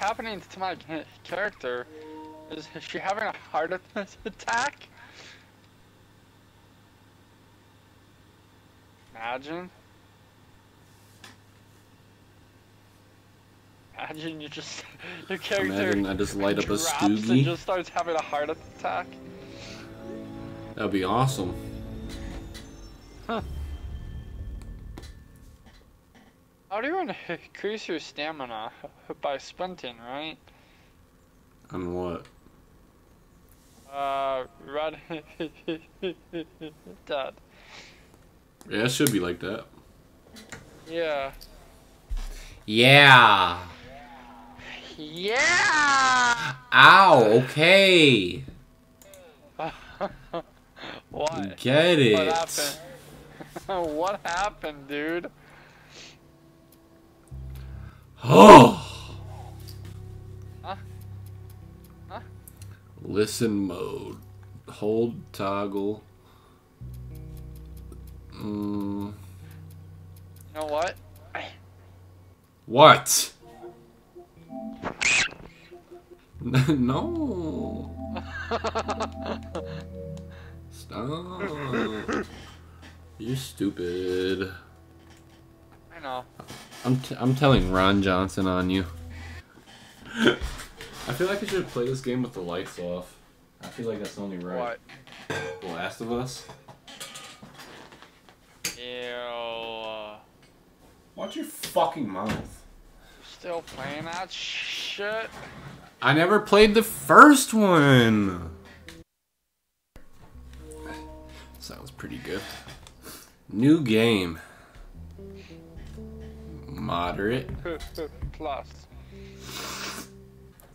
happening to my character? Is she having a heart attack? Imagine. Imagine you just your character Imagine I just light up a drops and Stoogie. just starts having a heart attack. That'd be awesome. How do you want to increase your stamina? By sprinting, right? On what? Uh, red. Dead. Yeah, it should be like that. Yeah. Yeah. Yeah. Ow. Okay. what? Get it. What happened? what happened, dude? Oh. Huh? Huh? Listen mode. Hold toggle. Mm, You know what? what? no. Stop. You're stupid. I know. I'm, t- I'm telling Ron Johnson on you. I feel like I should play this game with the lights off. I feel like that's only right. What? The Last of Us. Ew. Watch your fucking mouth. Still playing that shit? I never played the first one. Sounds pretty good. New game. Moderate. Plus.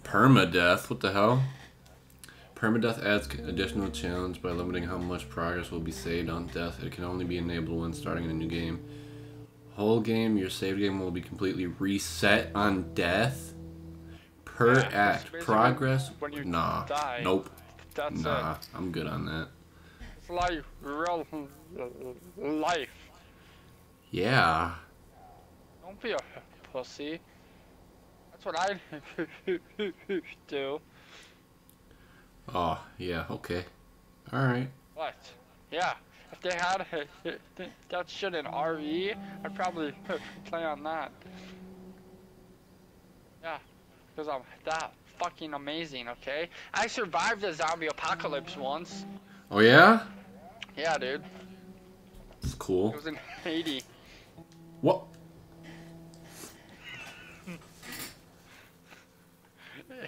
Permadeath. What the hell? Permadeath adds additional challenge by limiting how much progress will be saved on death. It can only be enabled when starting a new game. Whole game, your save game will be completely reset on death. Per Yeah, act. Progress? when you Nah. die. Nope. That's Nah. it. I'm good on that. It's like real life. Yeah. Don't be a pussy. That's what I do. Oh, yeah, okay. Alright. What? Yeah. If they had that shit in RE, I'd probably play on that. Yeah. Because I'm that fucking amazing, okay? I survived the zombie apocalypse once. Oh, yeah? Yeah, dude. It's cool. It was in Haiti. What?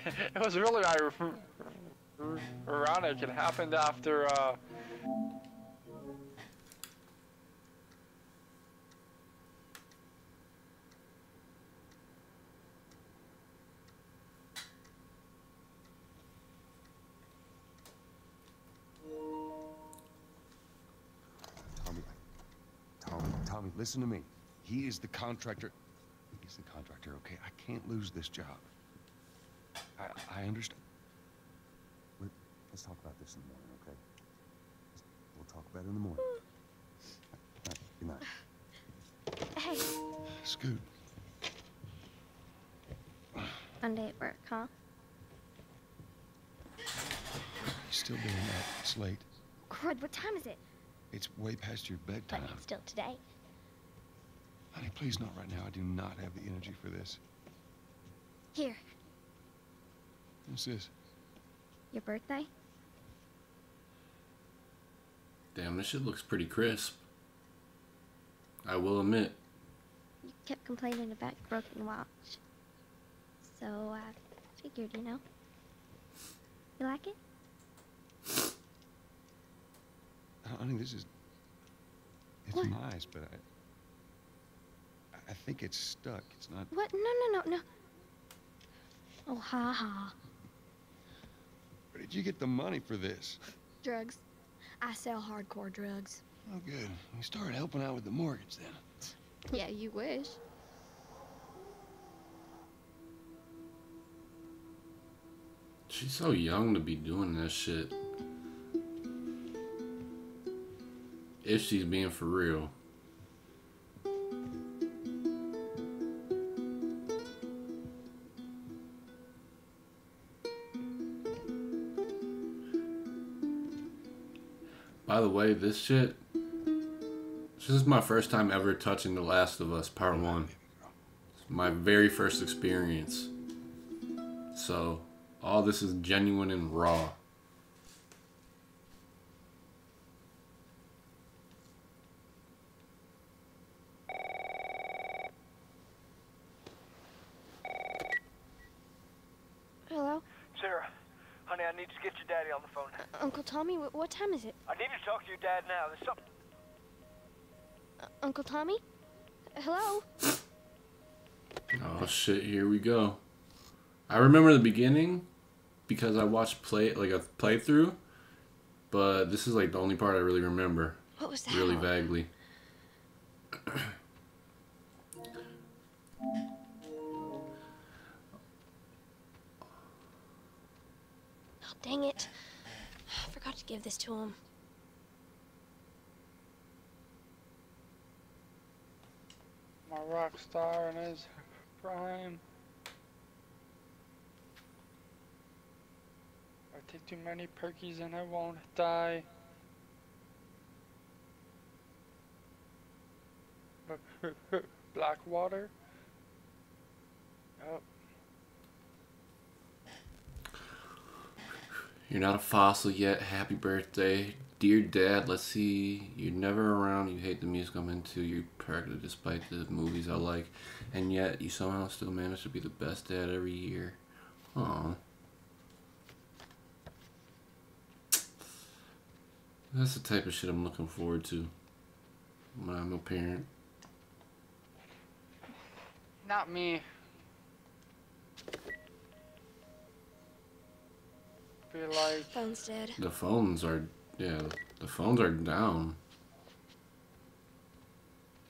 it was really ir- ironic. It happened after, uh, Tommy, Tommy, Tommy, listen to me. He is the contractor. He's the contractor, okay? I can't lose this job. I, I understand. Let, let's talk about this in the morning, okay? We'll talk about it in the morning. Good night. Hey, Scoot, Monday at work, huh? you still doing that? It's late. Crud, what time is it? It's way past your But bedtime. it's still today. Honey, please not right now. I do not have the energy for this. Here, What's this? your birthday? Damn, this shit looks pretty crisp. I will admit. You kept complaining about your broken watch. So I figured, you know. You like it? Honey, this is. It's What? nice, but I. I think it's stuck. It's not. What? No, no, no, no. Oh, ha ha. Where did you get the money for this? Drugs. I sell hardcore drugs. Oh, good. You started helping out with the mortgage then. Yeah, you wish. She's so young to be doing this shit. If she's being for real. The way, this shit. This is my first time ever touching The Last of Us Part 1. It's my very first experience. So, all this is genuine and raw. Hello? Sarah, honey, I need to get your daddy on the phone. Uncle Tommy, wh- what time is it? I need to talk to your dad now. There's something. Uh, Uncle Tommy? Hello? Oh shit, here we go. I remember the beginning because I watched play like a playthrough, but this is like the only part I really remember, What was that? really vaguely. Oh, dang it. Forgot to give this to him. My rock star in his prime. I take too many perkies and I won't die. Blackwater. Yep. You're not a fossil yet. Happy birthday. Dear Dad, let's see. You're never around. You hate the music I'm into. You're pregnant despite the movies I like. And yet, you somehow still manage to be the best dad every year. Aw. That's the type of shit I'm looking forward to when I'm a parent. Not me. Be like, Phone's dead. The phones are, yeah, the phones are down.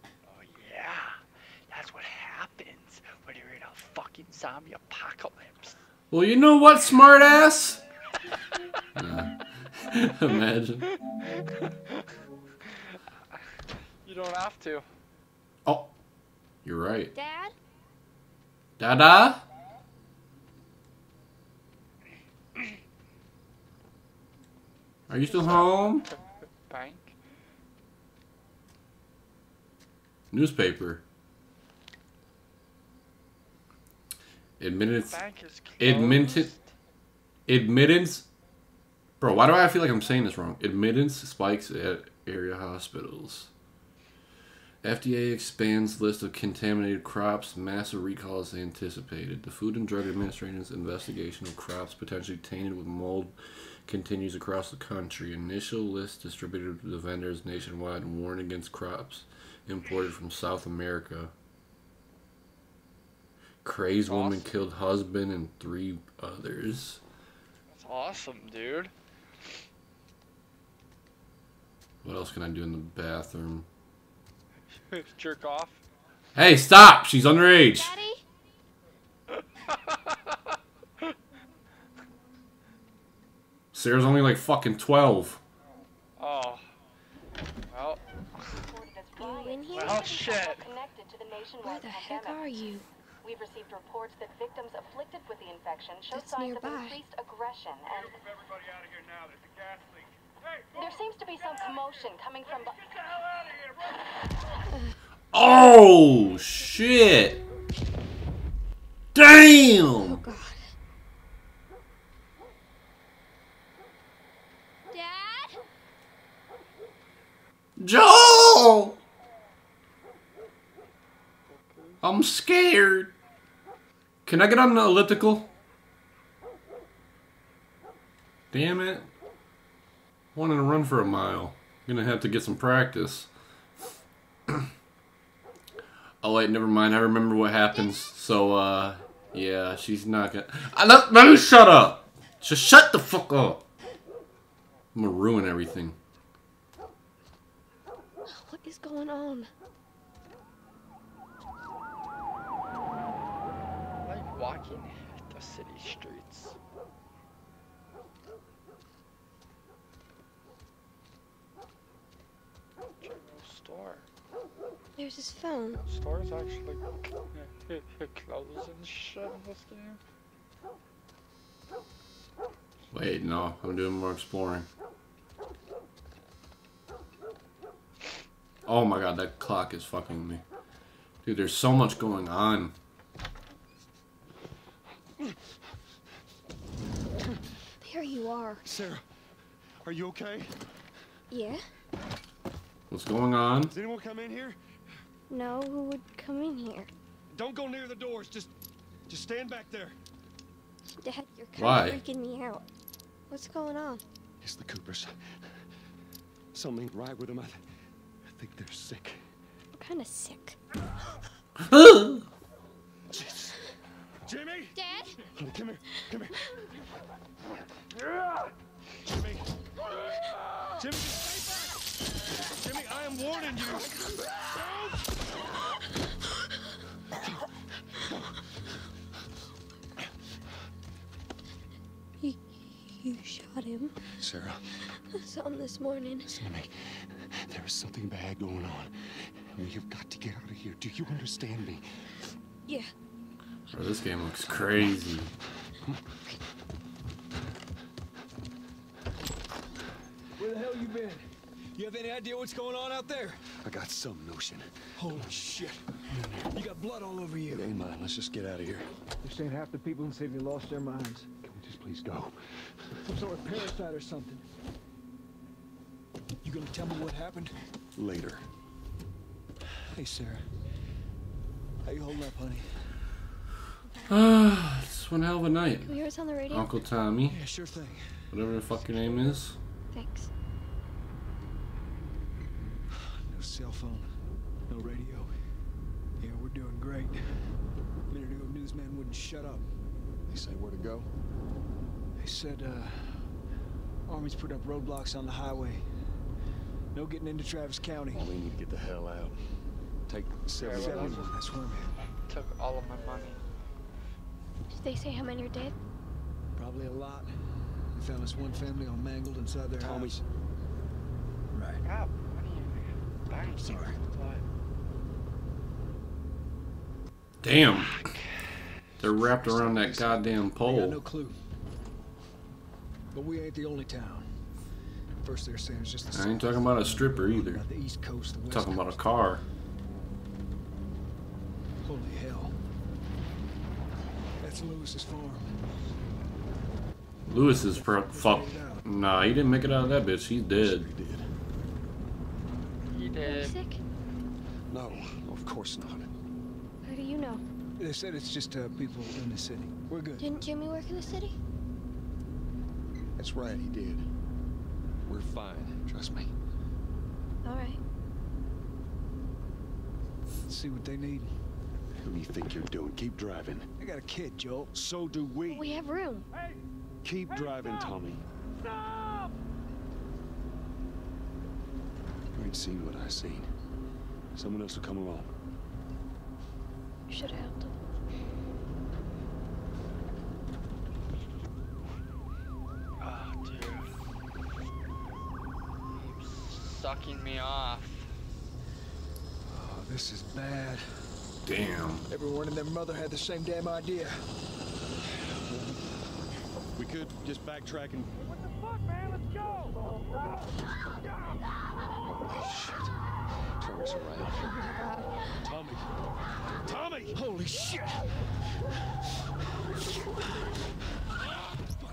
oh yeah, that's what happens when you're in a fucking zombie apocalypse. Well, you know what, smartass? Nah. Imagine. You don't have to. Oh, you're right. Dad? Dada? Are you still home? Bank. Newspaper. Admittance. Bank is closed. Edmonton- Admittance. Bro, why do I feel like I'm saying this wrong? Admittance spikes at area hospitals. FDA expands list of contaminated crops. Massive recalls anticipated. The Food and Drug Administration's investigation of crops potentially tainted with mold continues across the country. Initial list distributed to the vendors nationwide warn against crops imported from South America. Crazed woman killed husband and three others. That's awesome, dude. What else can I do in the bathroom? Jerk off. Hey, stop! She's underage. Sarah's only like fucking 12. Oh. Well, You in here? well, shit. Connected the Where the heck are you? We've received reports that victims afflicted with the infection show That's signs of nearby. increased aggression and Everybody out of here now. There's a gas leak. Hey, there seems to be some commotion coming from get the hell out of here, bro. Oh, shit. Oh, Damn! Oh, God. Dad? Joel! I'm scared. Can I get on the elliptical? Damn it. Wanted to run for a mile. Gonna have to get some practice. oh wait, never mind. I remember what happens. So, uh, yeah, she's not gonna. Uh, let, let me shut up. Just shut the fuck up. I'm gonna ruin everything. What is going on? Like walking the city streets. General store. There's his phone. Stores actually close and shit in this game. Wait, no, I'm doing more exploring. Oh my god, that clock is fucking with me. Dude, there's so much going on. There you are. Sarah, are you okay? Yeah? What's going on? Does anyone come in here? No, who would come in here? Don't go near the doors. Just, just stand back there. Dad, you're kind Why? of freaking me out. What's going on? It's the Coopers. Something ain't right with them. I, th- I think they're sick. I'm kind of sick. Jimmy! Dad? Come here. Come here. Jimmy. Jimmy, stay back. Jimmy, I am warning you. Don't. You, you shot him. Sarah, I saw him this morning. listen to me. There is something bad going on. We have got to get out of here. Do you understand me? Yeah. Bro, this game looks crazy. Where the hell you been? You have any idea what's going on out there? I got some notion. Holy shit. You got blood all over It you. ain't mine. Let's just get out of here. This ain't half the people in the city lost their minds. Can we just please go? Some sort of parasite or something. You gonna tell me what happened? Later. Hey, Sarah. How you holding up, honey? Ah, it's one hell of a night. Can we hear us on the radio? Uncle Tommy, Yeah, sure thing. whatever the fuck your name is. Thanks. No cell phone. No radio. Yeah, we're doing great. A minute ago, newsman wouldn't shut up. They say where to go? They said, uh, Army's put up roadblocks on the highway. No getting into Travis County. Well, we need to get the hell out. Take seven. Yeah, Seven, that's where I'm at. Took all of my money. Did they say how many are dead? Probably a lot. They found this one family all mangled inside their Tommy. house. Right. God, what are you bang Sorry. Damn. They're wrapped around that goddamn We got pole. no clue. But we ain't the only town. First they're saying it's just the I ain't talking about a stripper either. About the east coast, the west talking about a car. Holy hell. That's Lewis's farm. Lewis is pro- fuck. Nah, he didn't make it out of that bitch. He's dead. We did. He Are you did. sick? No, of course not. How do you know? They said it's just uh, people in the city. We're good. Didn't Jimmy work in the city? That's right, he did. We're fine. Trust me. All right. Let's see what they need. Who do you think you're doing? Keep driving. I got a kid, Joel. So do we. We have room. Hey. Keep driving, Tommy. Stop! You ain't seen what I seen. Someone else will come along. You should have helped Sucking me off. Oh, this is bad. Damn. Everyone and their mother had the same damn idea. We could just backtrack and. What the fuck, man? Let's go! Shit. Turn us around. Tommy. Tommy! Holy shit!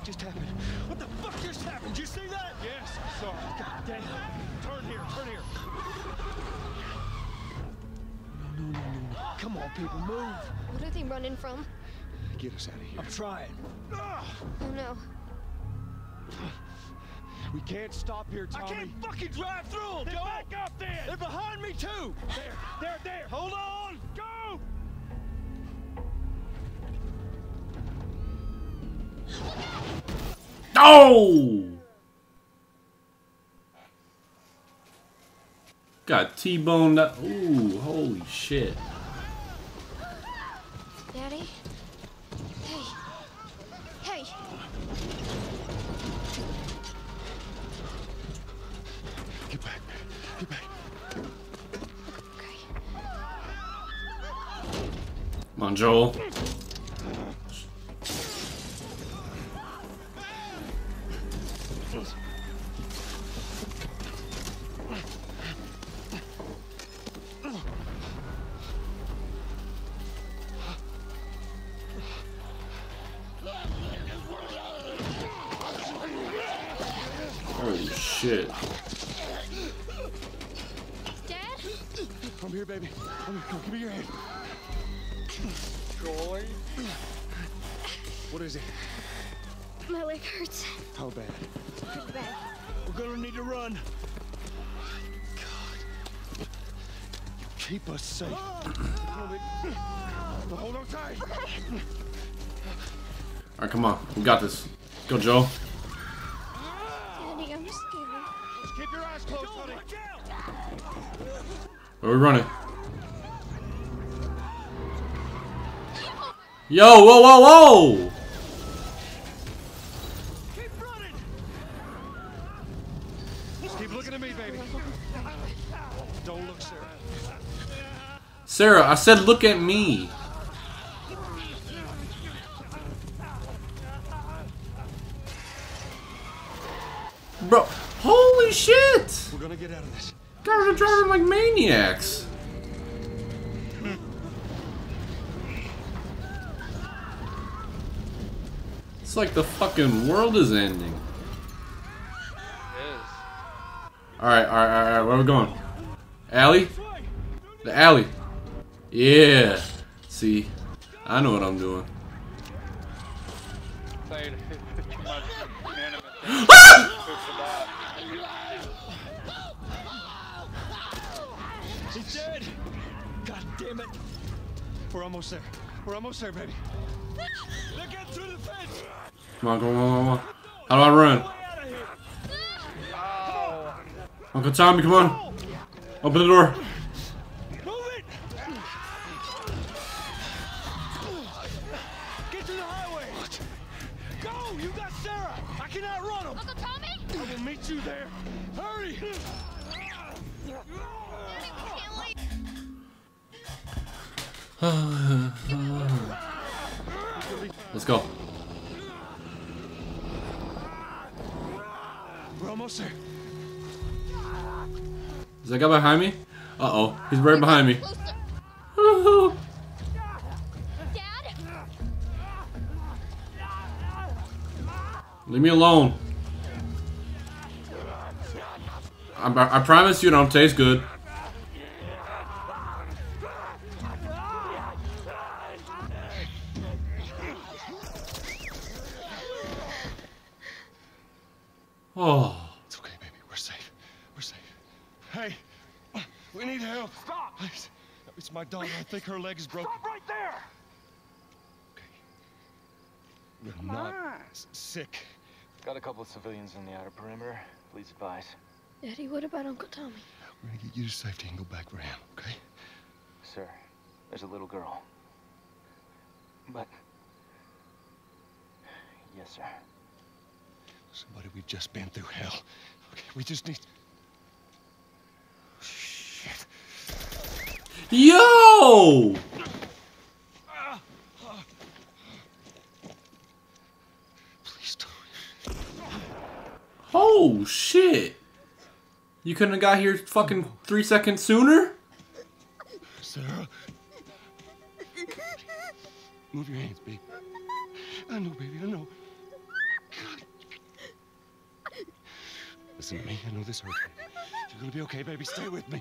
What just happened? What the fuck just happened? Did you see that? Yes, I saw it. God damn. Turn here, turn here. No, no, no, no. Come on, people, move. What are they running from? Get us out of here. I'm trying. Oh no. We can't stop here, Tommy. I can't fucking drive through them, Then Joel. back up then! They're behind me, too. There, there, there! Oh! Got T-boned. up- Ooh, holy shit. Daddy? Hey. Hey. Get back. Get back. Okay. Come on, Joel. Got this. Go, Joe. Daddy, I'm. Just keep your eyes closed, honey. Where are we running? Yo, whoa, whoa, whoa! Keep running. Just keep looking at me, baby. Don't look, Sarah. Sarah, I said look at me. Bro, holy shit! We're gonna get out of this. Guys are driving like maniacs. It's like the fucking world is ending. Alright, alright, alright, where are we going? Alley? The alley. Yeah. See, I know what I'm doing. Played too much anime. Good for that. He's dead. God damn it. We're almost there. We're almost there, baby. They're getting through the fence. Come on, come on, come on. How do I run? Way out of here. Oh. Uncle Tommy, come on. Open the door. Move it. Get to the highway. Go. You got Sarah. I can outrun him. Uncle Tommy? I will meet you there. Hurry. Let's go. We're almost there. Is that guy behind me? Uh oh, he's right behind me. Dad? Leave me alone. I, I promise you, it don't taste good. Oh, It's okay, baby. We're safe. We're safe. Hey, we need help. Stop. Please. It's my daughter. I think her leg is broken. Stop right there! Okay. We're not s- sick. Got a couple of civilians in the outer perimeter. Please advise. Daddy, what about Uncle Tommy? We're gonna get you to safety and go back for him, okay? Sir, there's a little girl. But... Yes, sir. Somebody, we've just been through hell. Okay, we just need. Yo! Please don't. Oh shit! You couldn't have got here fucking three seconds sooner? Sarah. Move your hands, baby. I know, baby, I know. Listen to me. I know this hurts. You're gonna be okay, baby. Stay with me.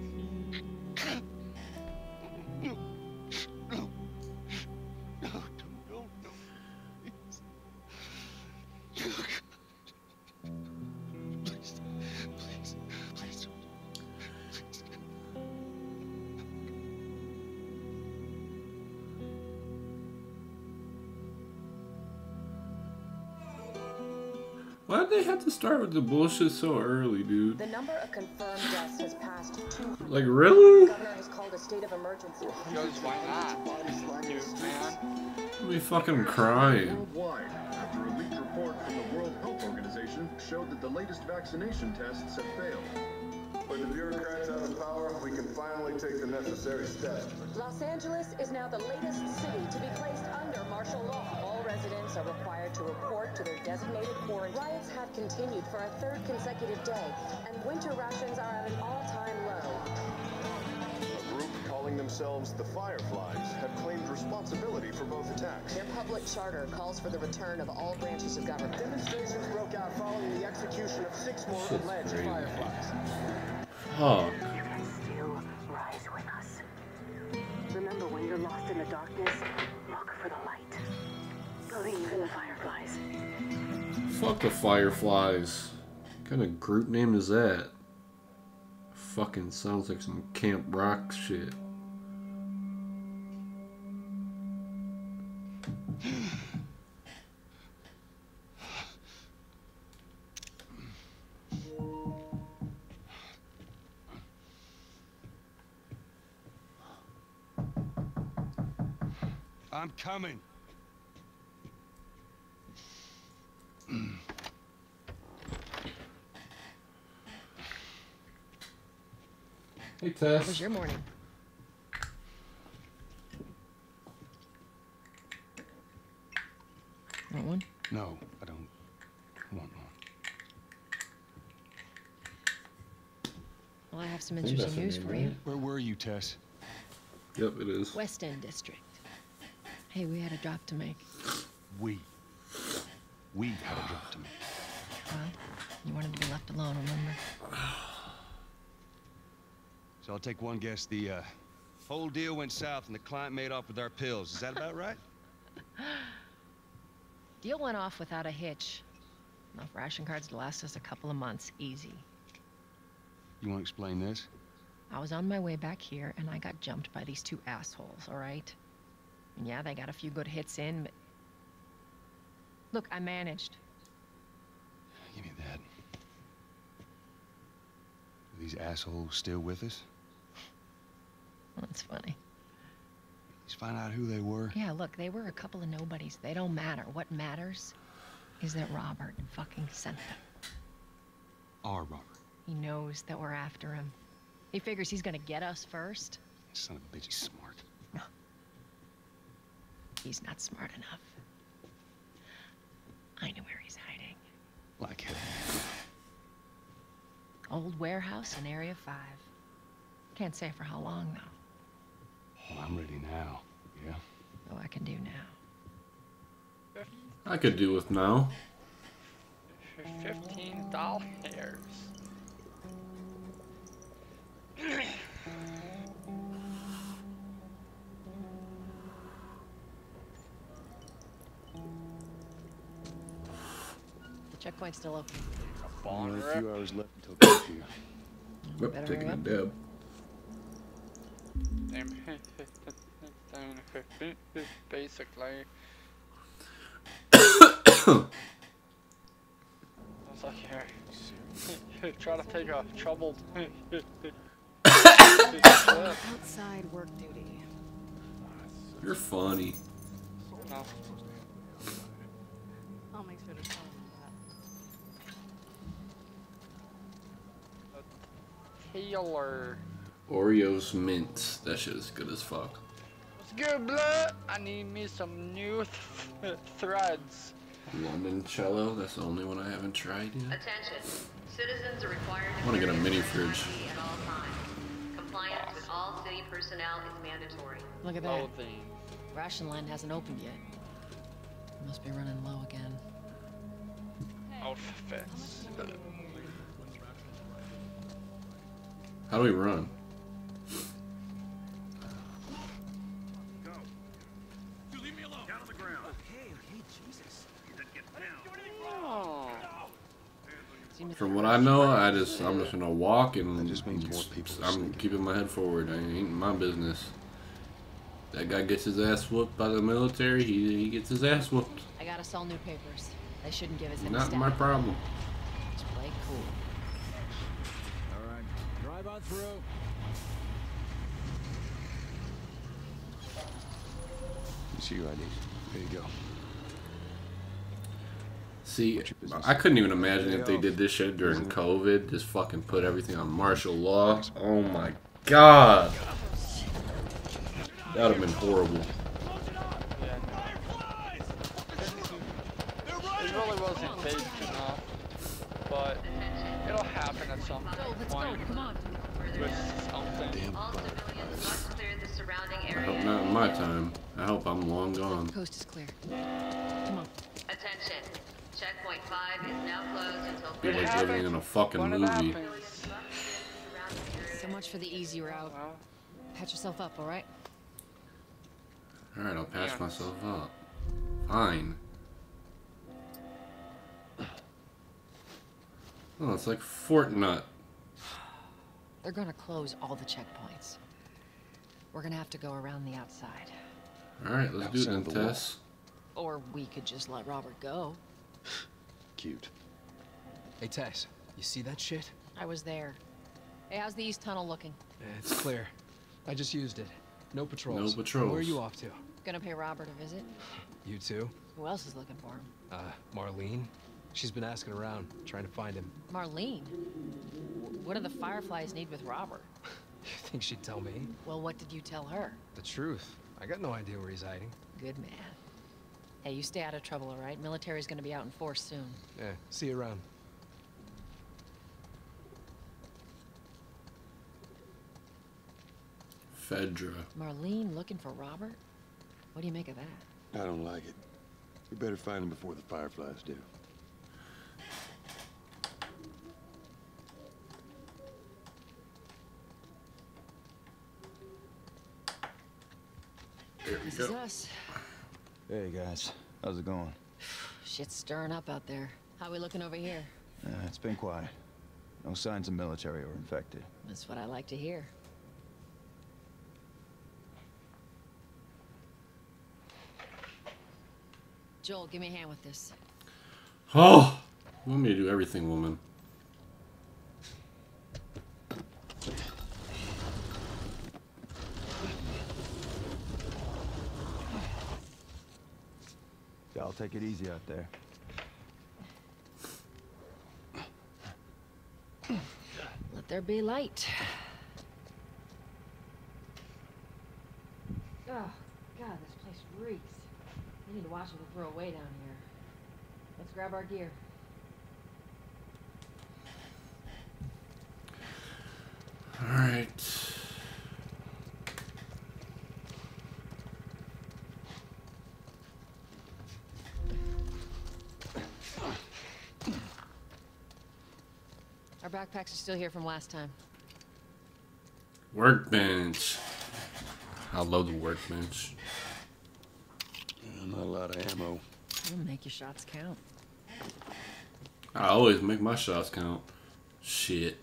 They have to start with the bullshit so early, dude? The number of confirmed deaths has passed 200. Like, really? The governor has called a state of emergency. Because why not? Dude, man. Let me fucking crying. Worldwide, after a leaked report from the World Health Organization showed that the latest vaccination tests have failed. With the bureaucrats out of power, we can finally take the necessary steps. Los Angeles is now the latest city to be placed under martial law. All residents are required to report to their designated quarantine. Riots have continued for a third consecutive day, and winter rations are at an all-time low. A group calling themselves the Fireflies have claimed responsibility for both attacks. Their public charter calls for the return of all branches of government. Demonstrations broke out following the execution of six more alleged. Fireflies. Fuck. The Fireflies. What kind of group name is that? Fucking sounds like some Camp Rock shit. I'm coming. Hey How Tess. was your morning? Want one? No, I don't want one. Well, I have some I think that's interesting news for you. Where were you, Tess? Yep, it is. West End District. Hey, we had a drop to make. We. We had a drop to make. Well, you wanted to be left alone, remember? So I'll take one guess. The uh, whole deal went south and the client made off with our pills. Is that about right? Deal went off without a hitch. Enough ration cards to last us a couple of months, easy. You want to explain this? I was on my way back here and I got jumped by these two assholes, all right? And yeah, they got a few good hits in, but. Look, I managed. Give me that. These assholes still with us? That's funny. Let's find out who they were. Yeah, look, they were a couple of nobodies. They don't matter. What matters is that Robert fucking sent them. Our Robert. He knows that we're after him. He figures he's gonna get us first. Son of a bitch, he's smart. He's not smart enough. I know where he's hiding. Like hell. Old warehouse in Area 5. Can't say for how long, though. Well, I'm ready now. Yeah? Oh, I can do now. I could do with now. Fifteen dollars. The checkpoint's still open. Bond Only a few hours left until curfew. Yep, Better taking hurry a up. dab. Basically. It's like you're trying to take a troubled. Outside work duty. You're funny. no. I'll make sure to tell them that. Healer. Oreos mint. That shit is good as fuck. What's good, blood? I need me some new th threads. London cello. That's the only one I haven't tried yet. Attention. Citizens are required I wanna get a mini fridge. At all times. Compliance with all city personnel is mandatory. Look at that. Loathing. Ration line hasn't opened yet. Must be running low again. Outfits. How do we run? From what I know, I just I'm just gonna walk and That just means more people I'm sleeping. keeping my head forward. I ain't my business. That guy gets his ass whooped by the military. He he gets his ass whooped. I got us all new papers. They shouldn't give us any Not static. my problem. Just play cool. All right, drive on through. You see your ID. There you go. See, I couldn't even imagine if they did this shit during mm-hmm. COVID. Just fucking put everything on martial law. Oh my god. That would have been horrible. It really wasn't baked enough, but it'll happen at some point. With something. All civilians must clear the surrounding I area. hope not in my time. I hope I'm long gone. Coast is clear. Come on. Attention. Checkpoint 5 is now closed until Feel like living in a fucking movie. So much for the easy route. Patch yourself up, all right? Alright, I'll patch myself up. Fine. Oh, it's like Fortnite. They're gonna close all the checkpoints. We're gonna have to go around the outside. Alright, let's do it then, Outside wall. Tess. Or we could just let Robert go. Cute. Hey, Tess, you see that shit? I was there. Hey, how's the east tunnel looking? It's clear. I just used it. No patrols. No patrols. Where are you off to? Gonna pay Robert a visit? You too? Who else is looking for him? Uh, Marlene? She's been asking around, trying to find him. Marlene? W- What do the Fireflies need with Robert? You think she'd tell me? Well, what did you tell her? The truth. I got no idea where he's hiding. Good man. Hey, you stay out of trouble, all right? Military's gonna be out in force soon. Yeah, see you around. Fedra. Marlene looking for Robert? What do you make of that? I don't like it. We better find him before the Fireflies do. There we is us. Hey guys, how's it going? Shit's stirring up out there. How we looking over here? Uh, it's been quiet. No signs of military or infected. That's what I like to hear. Joel, give me a hand with this. Oh! You want me to do everything, woman. Take it easy out there. Let there be light. Oh, God, this place reeks. We need to watch what we throw away down here. Let's grab our gear. Backpacks are still here from last time. Workbench. I love the workbench. Not a lot of ammo. You'll make your shots count. I always make my shots count. Shit.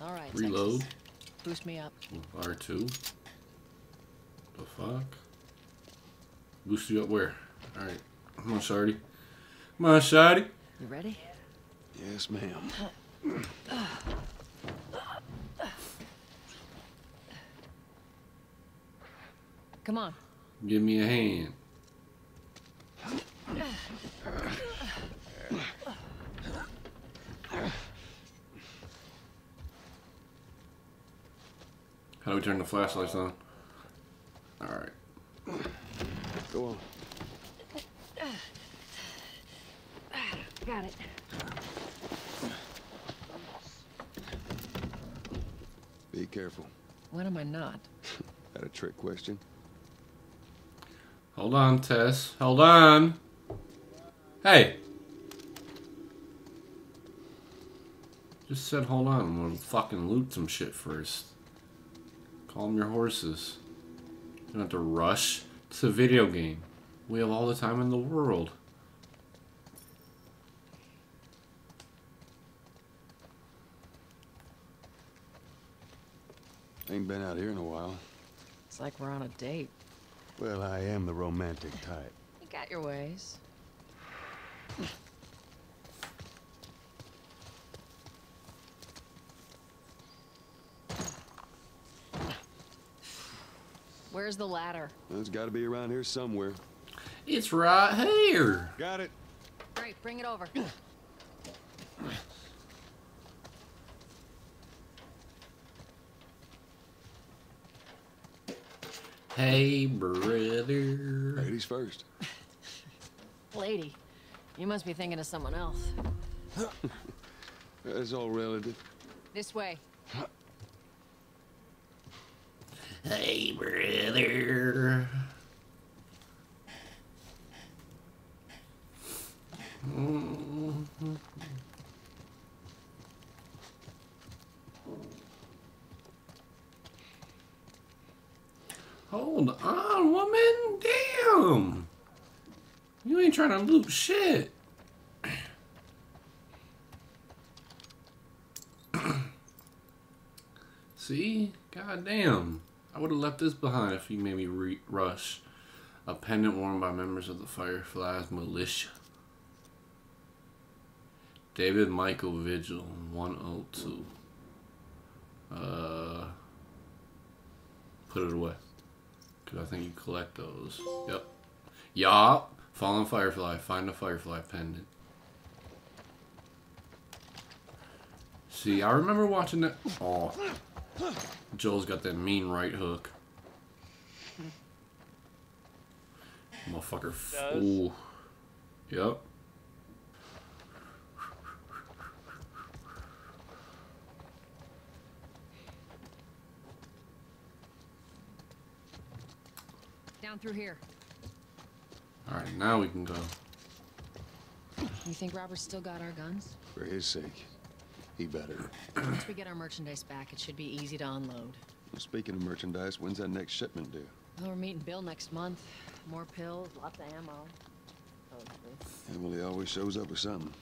All right, Reload. Texas. Boost me up. R2. The fuck? Boost you up where? Alright. Come on, Shardy. Come on, Shardy. You ready? Yes, ma'am. Come on. Give me a hand. How do we turn the flashlights on? Alright. Go on. Got it. Be careful. When not? That a trick question? Hold on, Tess. Hold on. Hey. Just said hold on. I'm gonna fucking loot some shit first. Calm your horses. You don't have to rush. It's a video game. We have all the time in the world. Ain't been out here in a while. It's like we're on a date. Well, I am the romantic type. You got your ways. Where's the ladder? Well, it's got to be around here somewhere. It's right here. Got it. Great, bring it over. Hey, brother. Ladies first. Lady, you must be thinking of someone else. That's all relative. This way. Hey, brother. Hold on, woman. Damn. You ain't trying to loot shit. See? Goddamn. I would have left this behind if you made me rush. A pendant worn by members of the Fireflies militia. David Michael Vigil, 102. Uh, put it away. Because I think you collect those. Yep. Yup. Fallen Firefly. Find the Firefly pendant. See, I remember watching that. Oh. Joel's got that mean right hook. Motherfucker. Does? Ooh. Yep. Down through here. Alright, now we can go. You think Robert's still got our guns? For his sake, he better. Once we get our merchandise back, it should be easy to unload. Well, speaking of merchandise, when's that next shipment due? Well, we're meeting Bill next month. More pills, lots of ammo. Emily always shows up with something.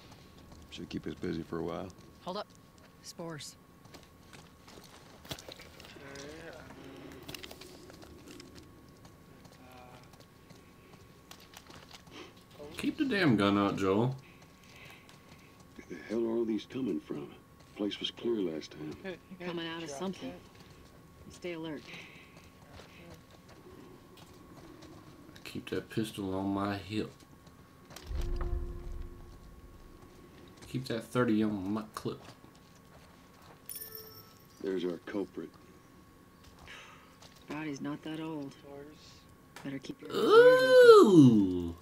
Should keep us busy for a while. Hold up. Spores. Damn gun out, Joel. Where the hell are all these coming from? The Place was clear last time. Coming out of something. Stay alert. Keep that pistol on my hip. Keep that 30 on my clip. There's our culprit. Body's not that old. Better keep your Ooh!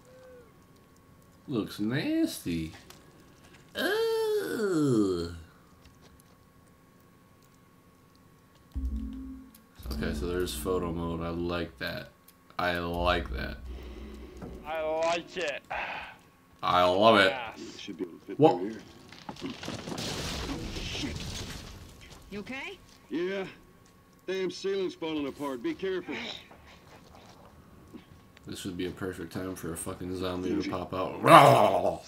Looks nasty. Ooh! Okay, so there's photo mode. I like that. I like that. I like it. I love it. Should be able to fit What? through here. You okay? Yeah. Damn ceiling's falling apart. Be careful. This would be a perfect time for a fucking zombie to pop out.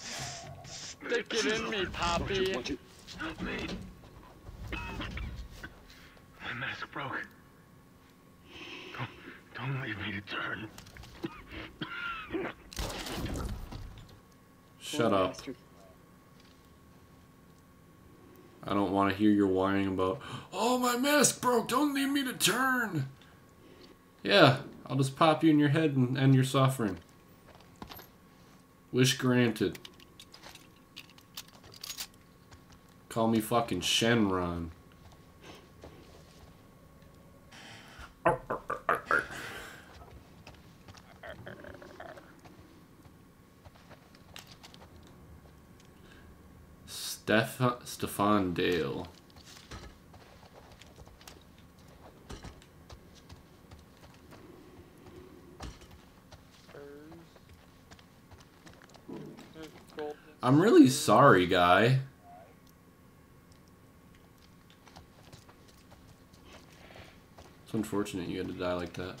Stick it in me, Poppy. Help me. My mask broke. Don't, don't leave me to turn. Shut up. I don't want to hear your whining about, oh, my mask broke, don't leave me to turn. Yeah, I'll just pop you in your head and end your suffering. Wish granted. Call me fucking Shenron. Steph Stefan Dale. I'm really sorry, guy. It's unfortunate you had to die like that.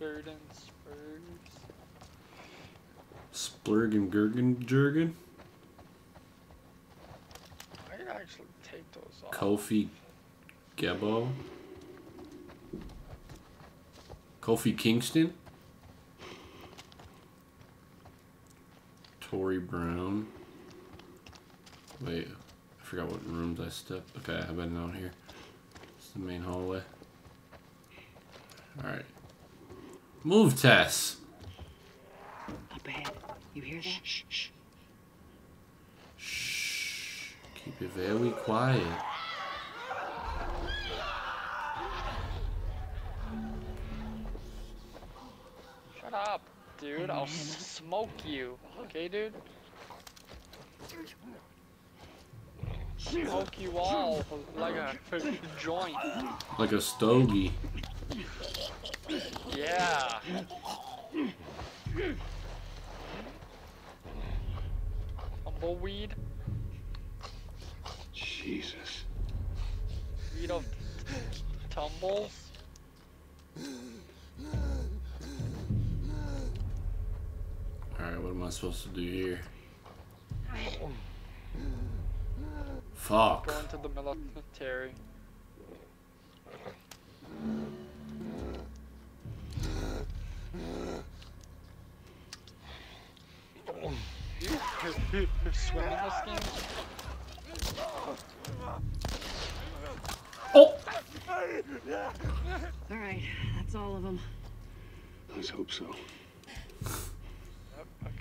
And spurs. Splurg and Gurgen Jurgen. I could actually take those off. Kofi Gebo. Kofi Kingston. Tory Brown. Wait, I forgot what rooms I stepped. Okay, I've been out here. It's the main hallway. Alright. Move, Tess! Up ahead. You hear that? Shh, shh. Shh. Keep it very quiet. Shut up, dude. I'll smoke you. Okay, dude? Smoke you all like a joint. Like a stogie. Yeah. Tumbleweed? Jesus. Weed of tumbles? What am I supposed to do here? Fuck. Going to the military. You swim in this game? Oh! All right, that's all of them. Let's hope so.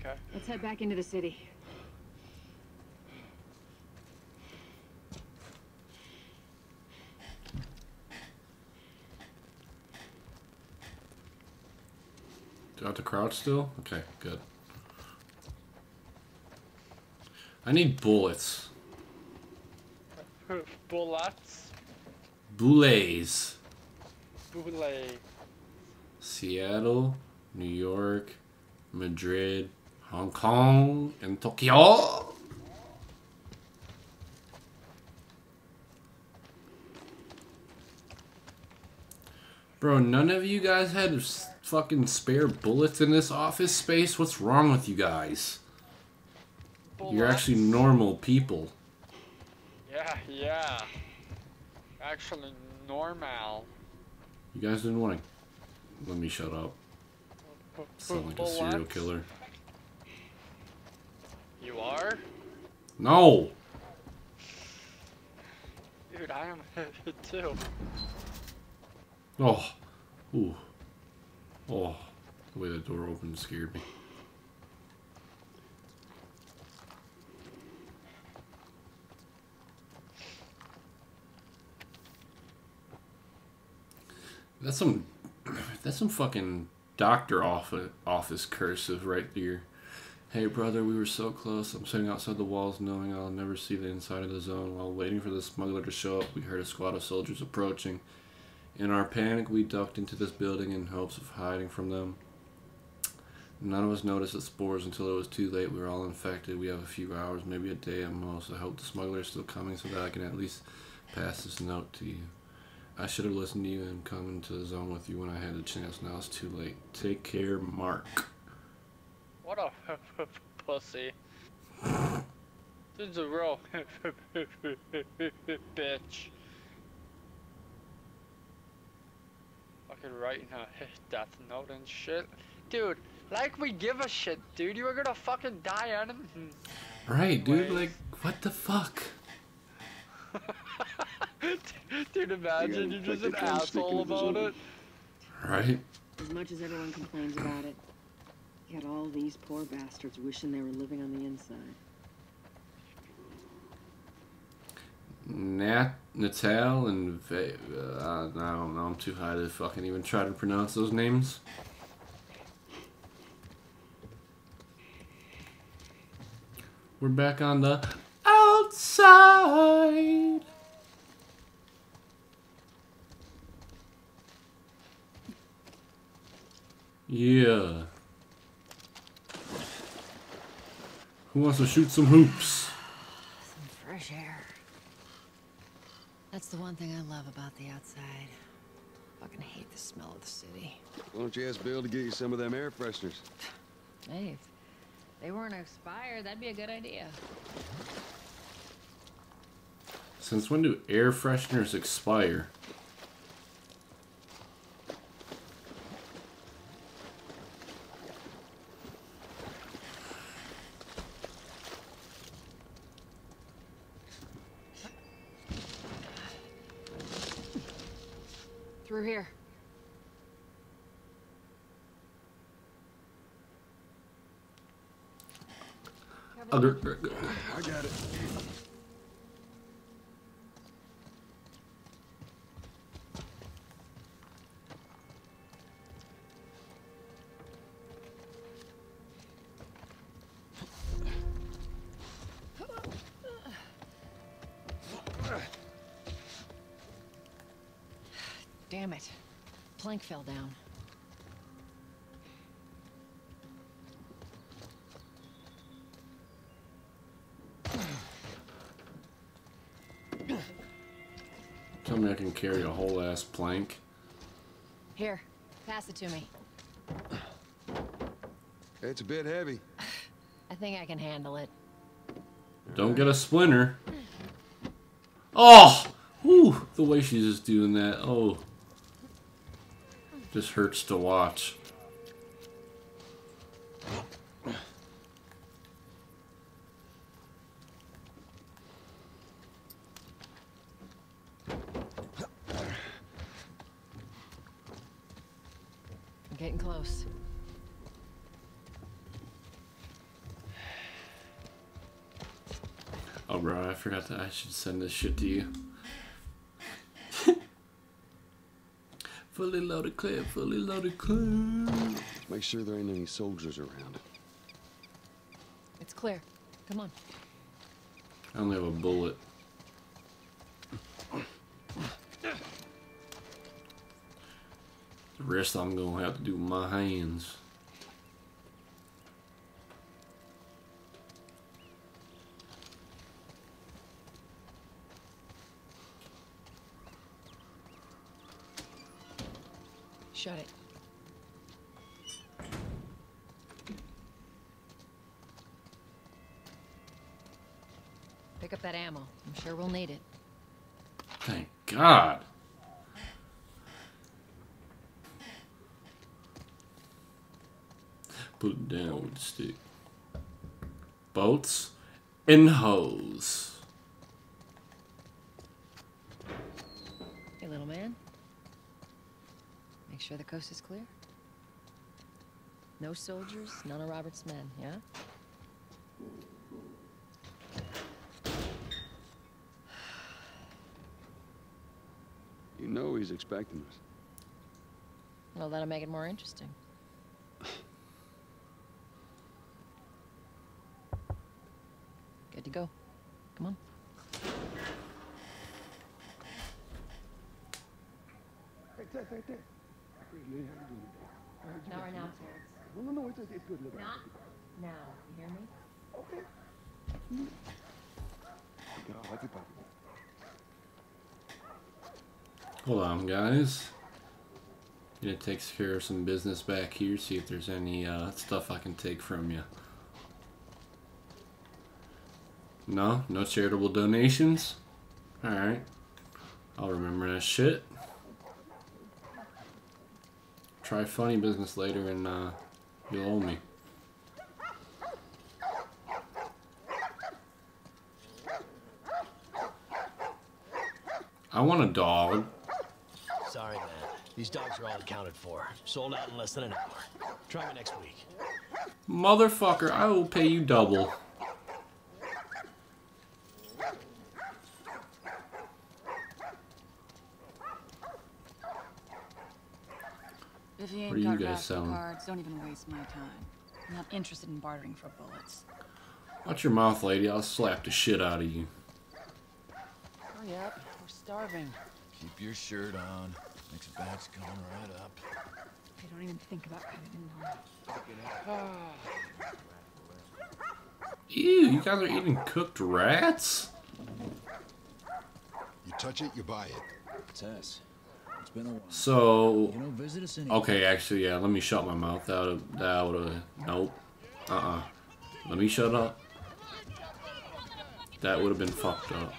Okay. Let's head back into the city. Do I have to crouch still? Okay, good. I need bullets. Bullets? Boulets. Boule. Seattle, New York, Madrid, Hong Kong, and Tokyo. Bro, none of you guys had fucking spare bullets in this office space? What's wrong with you guys? You're actually normal people. Yeah, yeah. Actually, normal. You guys didn't want to let me shut up. Sound like a serial killer. You are? No! Dude, I am too. Oh. Ooh. Oh. The way the door opened scared me. That's some that's some fucking doctor office office cursive right there. Hey brother, we were so close. I'm sitting outside the walls knowing I'll never see the inside of the zone. While waiting for the smuggler to show up, we heard a squad of soldiers approaching. In our panic, we ducked into this building in hopes of hiding from them. None of us noticed the spores until it was too late. We were all infected. We have a few hours, maybe a day at most. I hope the smuggler is still coming so that I can at least pass this note to you. I should have listened to you and come into the zone with you when I had the chance. Now it's too late. Take care, Mark. What a pussy. Dude's a real bitch. Fucking writing a death note and shit. Dude, like we give a shit, dude. You were gonna fucking die on him. Hmm. Right, dude. Like, what the fuck? Dude, imagine you're just an infected asshole about it. Right? As much as everyone complains about it, got all these poor bastards wishing they were living on the inside. Nat, Natal, and uh, I don't know. I'm too high to fucking even try to pronounce those names. We're back on the outside. Yeah. Who wants to shoot some hoops? Some Fresh air. That's the one thing I love about the outside. Fucking hate the smell of the city. Why don't you ask Bill to get you some of them air fresheners? Hey, if they weren't expired, that'd be a good idea. Since when do air fresheners expire? I got it. Damn it. Plank fell down. Can carry a whole ass plank. Here, pass it to me. It's a bit heavy. I think I can handle it. Don't get a splinter. Oh! Whew, the way she's just doing that. Oh. Just hurts to watch. I'm getting close. Oh, bro, I forgot that I should send this shit to you. fully loaded clip, fully loaded clip. Make sure there ain't any soldiers around. It's clear. Come on. I only have a bullet. The rest I'm gonna have to do with my hands. God. Put it down with the stick. Boats and hoes. Hey, little man. Make sure the coast is clear. No soldiers, none of Robert's men, yeah? You expecting us. Well, that'll make it more interesting. Good to go. Come on. Hey, Tess, hey, Tess. Not right now, No, no, no, it's, it's good. Look, Not now. You hear me? Okay. I like it, Papa. Hold on, guys. Gonna take care of some business back here, see if there's any uh, stuff I can take from you. No? No charitable donations? Alright. I'll remember that shit. Try funny business later and uh, you'll owe me. I want a dog. Sorry, man. These dogs are all accounted for. Sold out in less than an hour. Try me next week. Motherfucker, I will pay you double. If you What ain't are you got guys selling? cards, don't even waste my time. I'm not interested in bartering for bullets. Watch your mouth, lady. I'll slap the shit out of you. Hurry up, we're starving. Keep your shirt on. Next batch coming right up. I don't even think about cutting anymore. Ew, you guys are eating cooked rats? You touch it, you buy it. Tess, it's been a while. So, You know, visit us any- okay, actually, yeah. Let me shut my mouth. That would, that would have, nope. Uh-uh. Let me shut up. That would have been fucked up.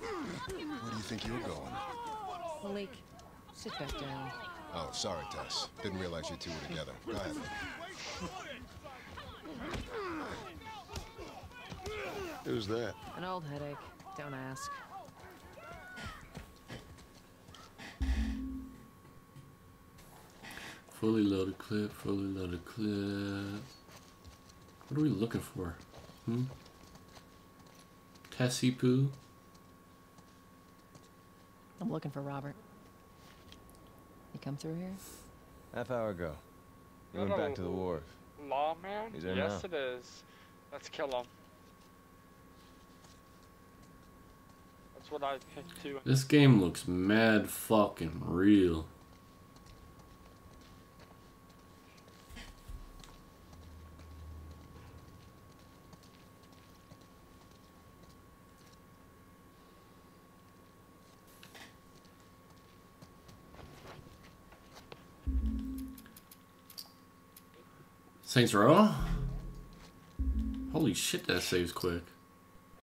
Where do you think you're going? Malik, sit back down. Oh, sorry, Tess. Didn't realize you two were together. Go ahead. Who's that? An old headache. Don't ask. Fully loaded clip, fully loaded clip. What are we looking for? Hmm? Tassipu? I'm looking for Robert. He come through here? Half hour ago. He went back to the wharf. Lawman? He's there yes, now. it is. Let's kill him. That's what I think too. This game looks mad fucking real. Saints Row? Holy shit, that saves quick.